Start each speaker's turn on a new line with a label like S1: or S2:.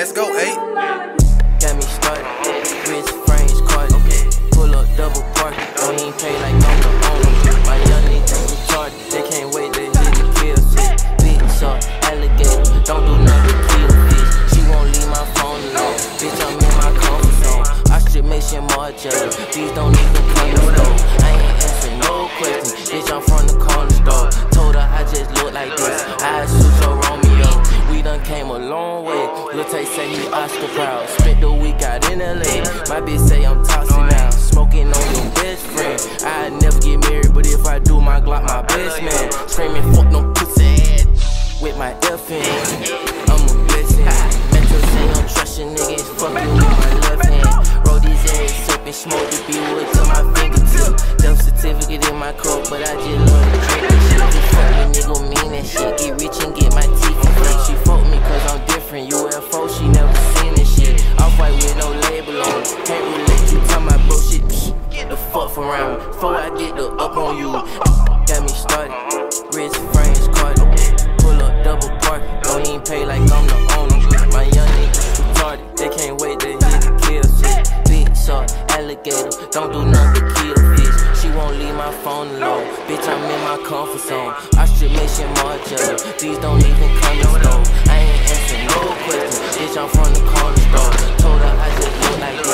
S1: Let's go, eight.
S2: Got me started. Rich frames carded. Pull up double park. Don't even pay like I'm the owner. My young niggas retarded. They can't wait to hit the kill shit. Big shark, alligator. Don't do nothing to kill fish. She won't leave my phone alone. Bitch, I'm in my comfort zone. I strip Maison Margiela. These don't even come to. I ain't answering no questions. Bitch, I'm from came a long way. Lil Tay say he Oscar proud. Spent the week out in LA. My bitch say I'm toxic now. Smoking on your best friend. I never get married, but if I do, my Glock my best man. Screaming fuck no pussy ass with my F in. I'm a blessing. Metro say I'm trusting niggas. Fucking with my left hand. Roll these ass up and smoke the B-wood to my fingertip. Death certificate in my coat, but I just Before I get the up on you. Got me started. Wrist frames carded. Pull up double park. Don't even pay like I'm the owner. My young niggas retarded. They can't wait to hit the kill shit. Big shark, alligator. Don't do nothing to kill fish. She won't leave my phone alone. Bitch, I'm in my comfort zone. I strip Maison Margiela. These don't even come to store. I ain't answering no questions. Bitch, I'm from the corner store. Told her I just look like